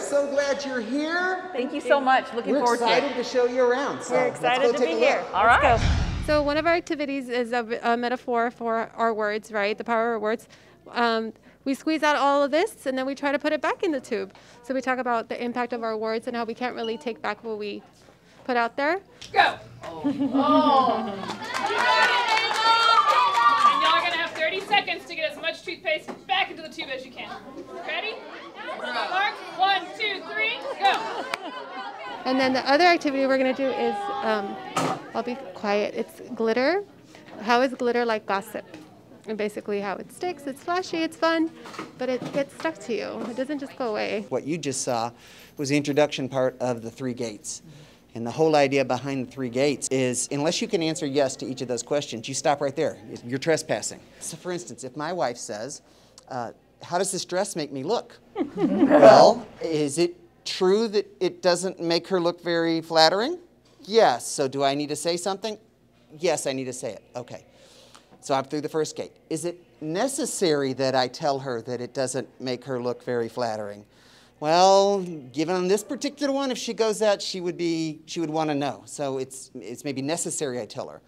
are so glad you're here. Thank you so much. Looking We're forward to it excited to show you around. So We're let's excited go to take be a here. look. All right. So one of our activities is a, a metaphor for our words, right? The power of words. Um, we squeeze out all of this and then we try to put it back in the tube. So we talk about the impact of our words and how we can't really take back what we put out there. Go. And y'all are gonna have 30 seconds to get as much toothpaste back into the tube as you can. Ready? Mark. One, two, three, go. And then the other activity we're gonna do is, um, I'll be quiet, it's glitter. How is glitter like gossip? And basically how it sticks, it's flashy, it's fun, but it gets stuck to you. It doesn't just go away. What you just saw was the introduction part of the three gates. And the whole idea behind the three gates is unless you can answer yes to each of those questions, you stop right there. You're trespassing. So, for instance, if my wife says, uh, How does this dress make me look? well, is it true that it doesn't make her look very flattering? Yes. So, do I need to say something? Yes, I need to say it. Okay. So I'm through the first gate. Is it necessary that I tell her that it doesn't make her look very flattering? Well, given this particular one, if she goes out, she would be she would want to know. So it's it's maybe necessary I tell her.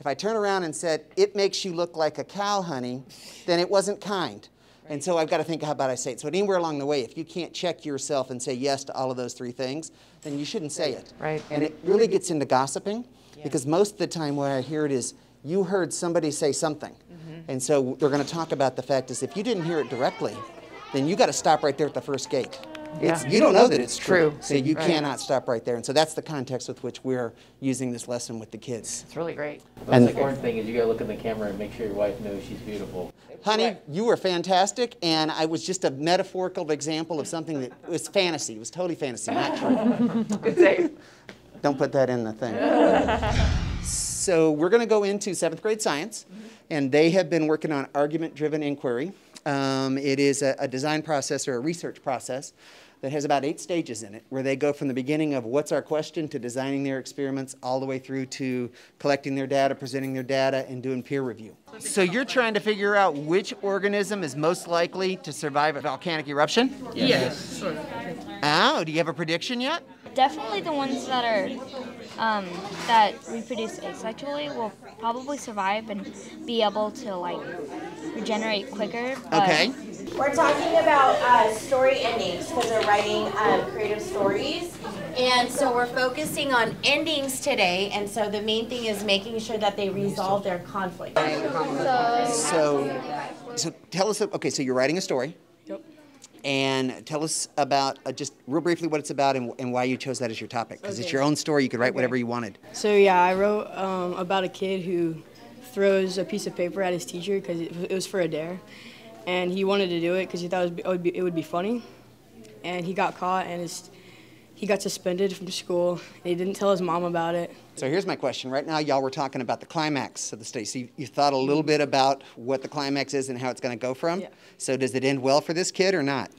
If I turn around and said, "It makes you look like a cow, honey," then it wasn't kind. And so I've got to think how about I say it. So anywhere along the way, if you can't check yourself and say yes to all of those three things, then you shouldn't say it. Right. And it really gets into gossiping because most of the time what I hear it is you heard somebody say something. Mm-hmm. And so they're going to talk about the fact is if you didn't hear it directly, then you got to stop right there at the first gate. It's, Yeah. you don't know that it's true. True. So you Right. cannot stop right there. And so that's the context with which we're using this lesson with the kids. It's really great. The And- the important thing is you gotta look in the camera and make sure your wife knows she's beautiful. Honey, you were fantastic, and I was just a metaphorical example of something that was fantasy. It was totally fantasy, not true. Good save. Don't put that in the thing. so we're going to go into seventh grade science, and they have been working on argument-driven inquiry. Um, it is a, a design process or a research process that has about eight stages in it, where they go from the beginning of what's our question to designing their experiments, all the way through to collecting their data, presenting their data, and doing peer review. So you're trying to figure out which organism is most likely to survive a volcanic eruption? Yes. Oh, do you have a prediction yet? Definitely the ones that are um, that reproduce asexually will probably survive and be able to like regenerate quicker. Okay. We're talking about uh, story endings because we're writing um, creative stories. And so we're focusing on endings today. And so the main thing is making sure that they resolve their conflict. So, so tell us. Okay, so you're writing a story. Yep. And tell us about uh, just real briefly what it's about and, and why you chose that as your topic. Because it's your own story. You could write whatever you wanted. So yeah, I wrote um, about a kid who throws a piece of paper at his teacher because it, was for a dare, and he wanted to do it because he thought it would, be, it would be it would be funny, and he got caught and his, he got suspended from school. And he didn't tell his mom about it. So here's my question. Right now, y'all were talking about the climax of the story. So you, you thought a little bit about what the climax is and how it's going to go from. Yeah. So does it end well for this kid or not?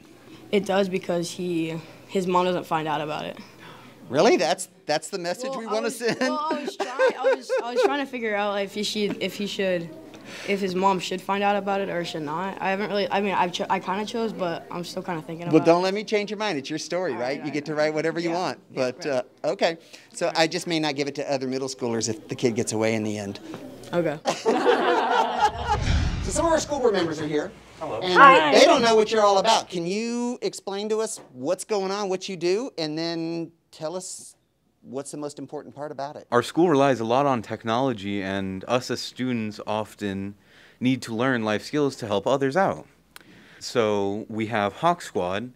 It does because he his mom doesn't find out about it. Really? That's that's the message we want to send. Well, I was trying. I was I was trying to figure out like, if he should if he should if his mom should find out about it or should not. I haven't really. I mean, I've cho- I kind of chose, but I'm still kind of thinking about. Well, it. don't let me change your mind. It's your story, right? You get to write whatever you Yeah. want. Yeah, But right. uh, okay, so I just may not give it to other middle schoolers if the kid gets away in the end. Okay. So some of our school board members are here. Hello. And they don't know what you're all about. Can you explain to us what's going on, what you do, and then tell us what's the most important part about it? Our school relies a lot on technology, and us as students often need to learn life skills to help others out. So we have Hawk Squad,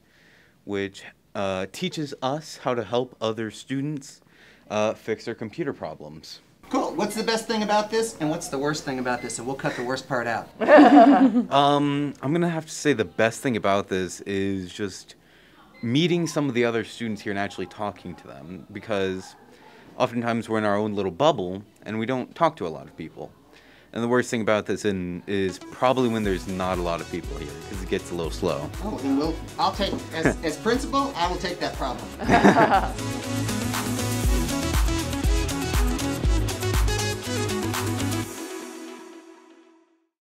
which uh, teaches us how to help other students uh, fix their computer problems. Cool. What's the best thing about this, and what's the worst thing about this? And we'll cut the worst part out. Um, I'm gonna have to say the best thing about this is just meeting some of the other students here and actually talking to them because oftentimes we're in our own little bubble and we don't talk to a lot of people. And the worst thing about this in, is probably when there's not a lot of people here because it gets a little slow. Oh, then we'll. I'll take as, as principal. I will take that problem.